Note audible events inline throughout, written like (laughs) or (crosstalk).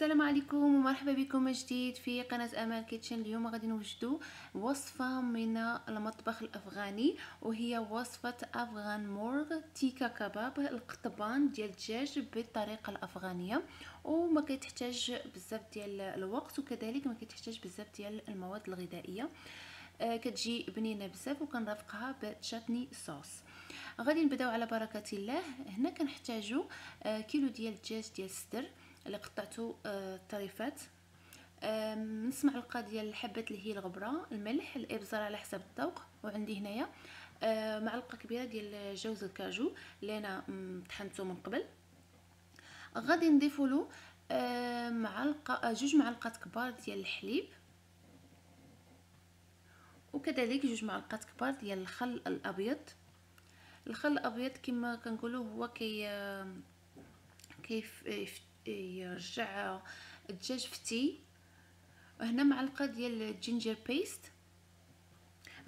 السلام عليكم ومرحبا بكم جديد في قناة أمال كيتشن. اليوم غادي نوجدوا وصفة من المطبخ الأفغاني وهي وصفة أفغان مورغ تيكا كباب القطبان ديال الدجاج بالطريقة الأفغانية. وما كيتحتاج بزاف ديال الوقت وكذلك ما كيتحتاج بزاف ديال المواد الغذائية. آه كتجي بنينة بزاف وكنرافقها بتشاتني صوص. غادي نبداو على بركة الله. هنا كنحتاجو آه كيلو ديال الدجاج ديال الصدر. اللي قطعته آه طريفات. آه نص معلقه ديال الحبات اللي هي الغبرة الملح الإبزار على حسب الذوق وعندي هنايا. آه معلقة كبيرة ديال جوز الكاجو اللي أنا طحنته من قبل. غادي نضيفوا له آه معلقة جوج معلقات كبار ديال الحليب. وكذلك جوج معلقات كبار ديال الخل الأبيض. الخل الأبيض كما كنقولوا هو كي كيف يرجع الدجاج فتي وهنا معلقة ديال ال ginger paste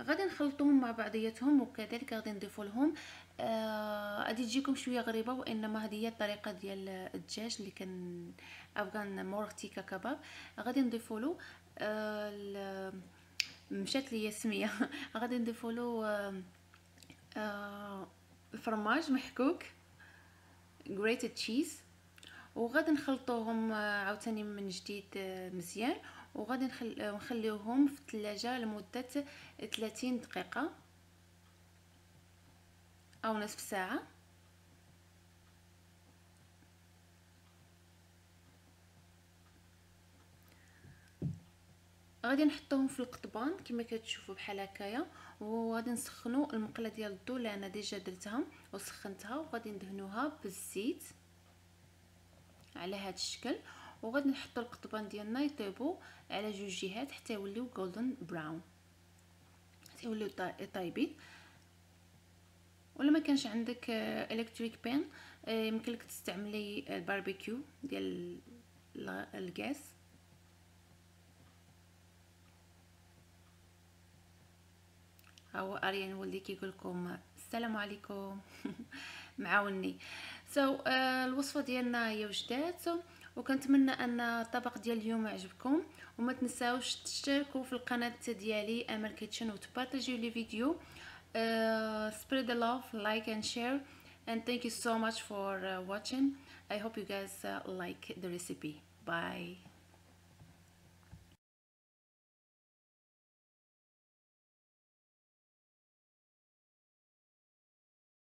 غادي نخلطوهم مع بعضياتهم وكذلك غادي نضيف لهم. آه غادي تجيكم شوية غريبة وإنما هذه هي الطريقة ديال الدجاج اللي كان Afghan murgh tikka kabab غادي نضيف له آه مشات ليا السمية. (laughs) غادي نضيف له آه آه الفرماج محكوك جريتد تشيز وغادي نخلطوهم عاوتاني من جديد مزيان. وغادي نخليوهم في الثلاجه لمدة 30 دقيقة أو نصف ساعة. غادي نحطوهم في القطبان كما كتشوفوا بحال هكايا. وغادي نسخنوا المقلة ديال الضو اللي أنا déjà درتها وسخنتها. وغادي ندهنوها بالزيت. على هذا الشكل وغادي نحطوا القطبان ديالنا يطيبوا على جوج جهات حتى يوليوا golden brown حتى يوليوا طايبين ولا ما كانش عندك electric pan يمكن لك تستعملي الباربيكيو ديال الغاز هو اريان ولدي كيقول لكم السلام عليكم. (laughs) معاوني so so, uh, الوصفة ديالنا هي وجدات. وكنتمنى أن الطبق ديال اليوم عجبكم وما تنساوش تشتركوا في القناة ديالي امل Kitchen وتبارطاجيو les vidéos. love like and share. And thank you so much for uh, watching. I hope you guys uh, like the recipe. Bye.